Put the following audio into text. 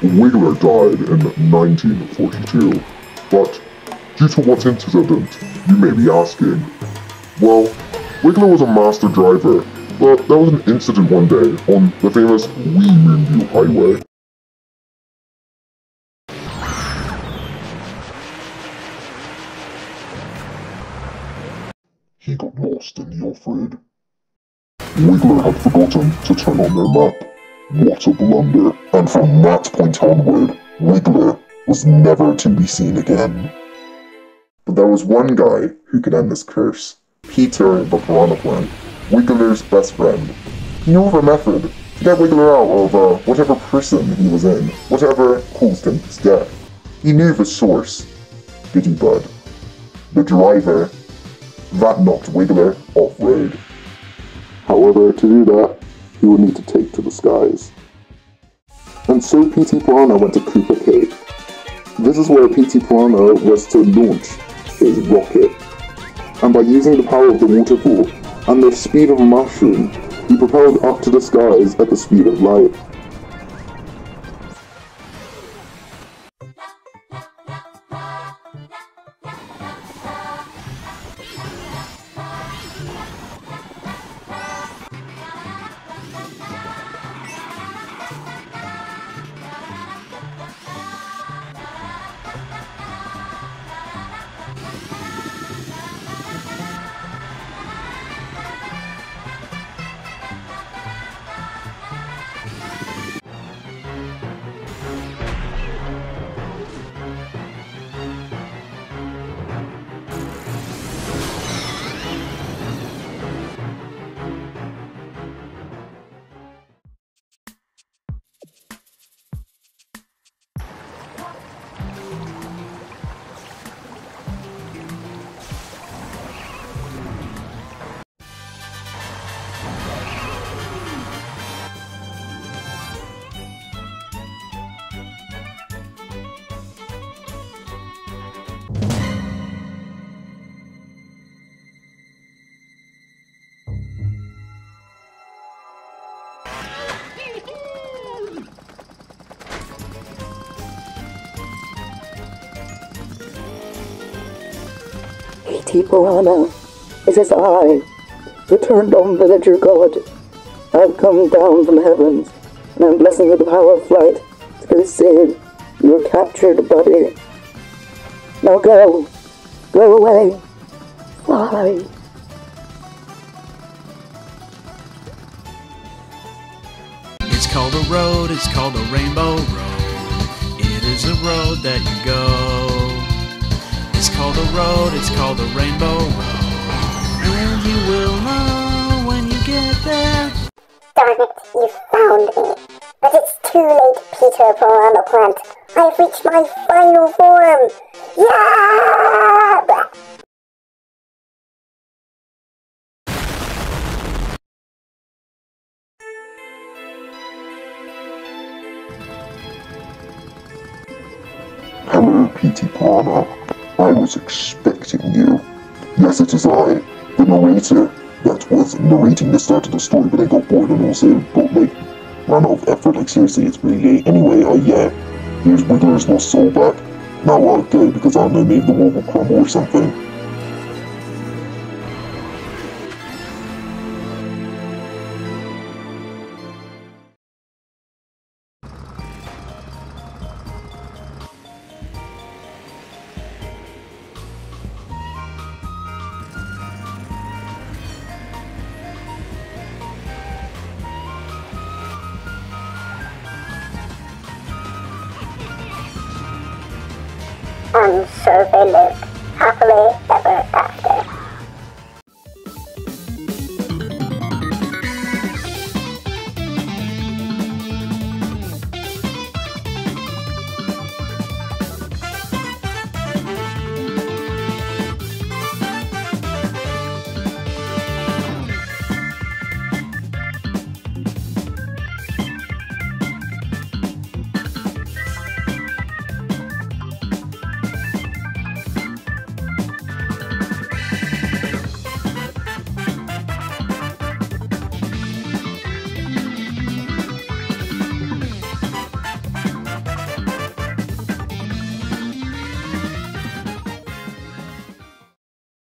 Wiggler died in 1942. But due to what incident, you may be asking? Well, Wiggler was a master driver, but there was an incident one day on the famous Wii Moonview Highway. He got lost in the off-road. Wiggler had forgotten to turn on their map. What a blunder. And from that point onward, Wiggler was never to be seen again. But there was one guy who could end this curse. Peter the Piranha Plant, Wiggler's best friend. He knew of a method to get Wiggler out of uh, whatever prison he was in, whatever caused him his death. He knew the source, Biddybud, the driver, that knocked Wiggler off-road. However, to do that, he would need to take to the skies. And so Petey Piranha went to Koopa Cape. This is where Petey Piranha was to launch his rocket. And by using the power of the waterfall and the speed of a mushroom, he propelled up to the skies at the speed of light. Piranha, it is I, the turned on villager god. I've come down from the heavens, and I'm blessing you with the power of flight to save your captured buddy. Now go, go away, fly. It's called a road, it's called a rainbow road. It is a road that road, it's called a rainbow road. And you will know when you get there. Darn it, you found me. But it's too late, Peter Piranha Plant. I have reached my final form. Yeah! Hello, Petey Piranha. I was expecting you. Yes, it is I, the narrator, that was narrating the start of the story, but I got bored and also got, like, ran out of effort. Like, seriously, it's really late. Anyway, uh, yeah, here's Wiggler's lost soul back. Now, uh, go, because I don't know, maybe the world will crumble or something. And so they lived happily ever after.